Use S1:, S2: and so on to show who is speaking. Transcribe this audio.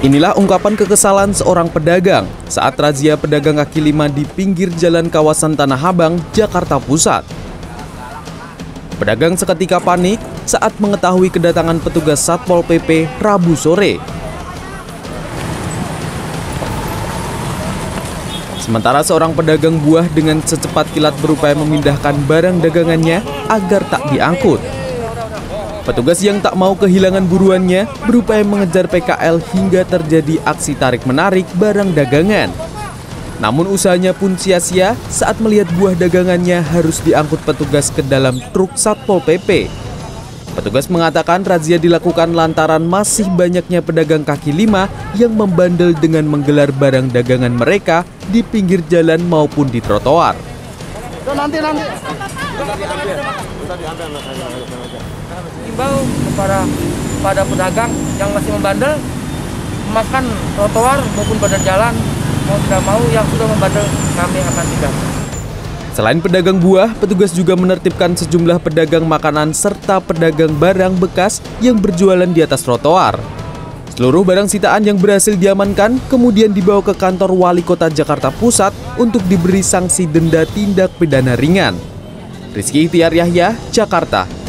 S1: Inilah ungkapan kekesalan seorang pedagang saat razia pedagang kaki lima di pinggir jalan kawasan Tanah Abang, Jakarta Pusat. Pedagang seketika panik saat mengetahui kedatangan petugas Satpol PP Rabu sore. Sementara seorang pedagang buah dengan secepat kilat berupaya memindahkan barang dagangannya agar tak diangkut. Petugas yang tak mau kehilangan buruannya berupaya mengejar PKL hingga terjadi aksi tarik-menarik barang dagangan. Namun usahanya pun sia-sia saat melihat buah dagangannya harus diangkut petugas ke dalam truk Satpol PP. Petugas mengatakan razia dilakukan lantaran masih banyaknya pedagang kaki lima yang membandel dengan menggelar barang dagangan mereka di pinggir jalan maupun di trotoar.
S2: Nanti nanti.
S3: Himbau kepada pada pedagang yang masih membandel makan trotoar maupun badan jalan mau tidak mau yang sudah membandel kami akan tindak.
S1: Selain pedagang buah, petugas juga menertibkan sejumlah pedagang makanan serta pedagang barang bekas yang berjualan di atas trotoar. Seluruh barang sitaan yang berhasil diamankan kemudian dibawa ke kantor Wali Kota Jakarta Pusat untuk diberi sanksi denda tindak pidana ringan. Rizky Ihtiar Yahya, Jakarta.